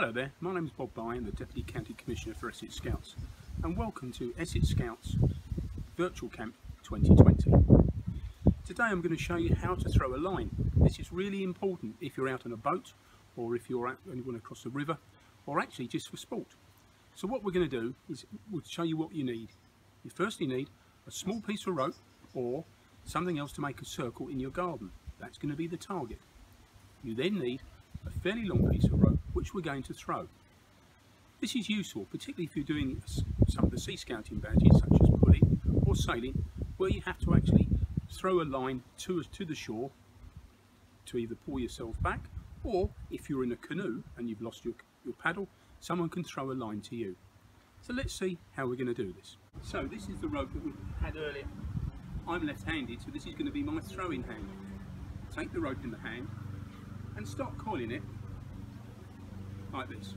Hello there, my name is Bob Bye, the Deputy County Commissioner for Essex Scouts and welcome to Essex Scouts Virtual Camp 2020. Today I'm going to show you how to throw a line. This is really important if you're out on a boat or if you're going across the river or actually just for sport. So what we're going to do is we'll show you what you need. You firstly need a small piece of rope or something else to make a circle in your garden. That's going to be the target. You then need a fairly long piece of rope which we're going to throw. This is useful particularly if you're doing some of the sea scouting badges such as pulling or sailing where you have to actually throw a line to, to the shore to either pull yourself back or if you're in a canoe and you've lost your, your paddle someone can throw a line to you. So let's see how we're going to do this. So this is the rope that we had earlier. I'm left-handed so this is going to be my throwing hand. Take the rope in the hand and start coiling it like this.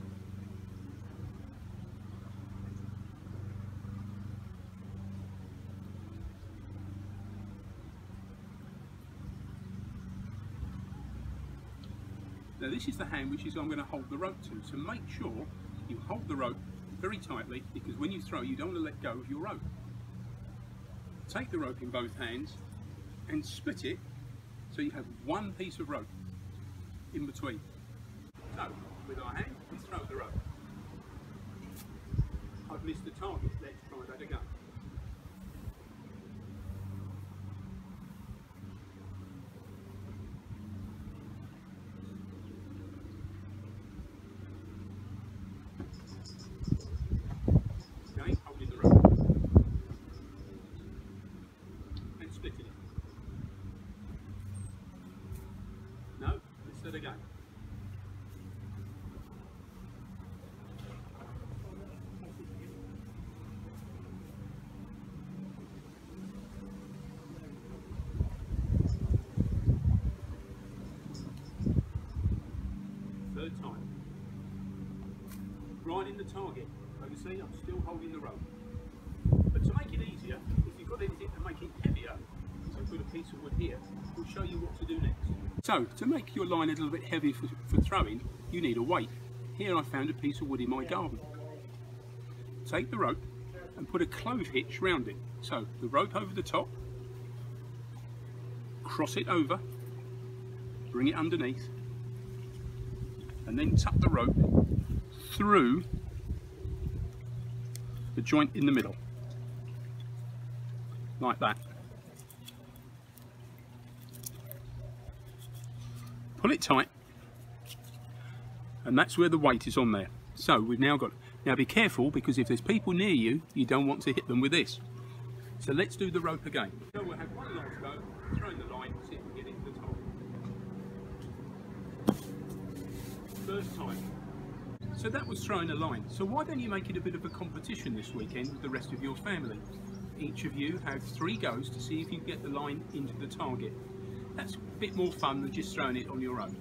Now this is the hand which is I'm going to hold the rope to, so make sure you hold the rope very tightly because when you throw you don't want to let go of your rope. Take the rope in both hands and split it so you have one piece of rope in between. So, with our hand, we throw the rope. I've missed the target, let's try that again. Again, holding the rope. And splitting it. No, let's do it again. Third time. Right in the target. You can see I'm still holding the rope. But to make it easier, if you've got anything to make it heavier, so put a piece of wood here, we'll show you what to do next. So, to make your line a little bit heavier for, for throwing, you need a weight. Here I found a piece of wood in my garden. Take the rope and put a clove hitch round it. So, the rope over the top, cross it over, bring it underneath, and then tuck the rope through joint in the middle. Like that. Pull it tight. And that's where the weight is on there. So we've now got now be careful because if there's people near you you don't want to hit them with this. So let's do the rope again. So we'll have one last go. Throwing the line see if we get into the top. First time so that was throwing a line. So why don't you make it a bit of a competition this weekend with the rest of your family? Each of you have three goes to see if you get the line into the target. That's a bit more fun than just throwing it on your own.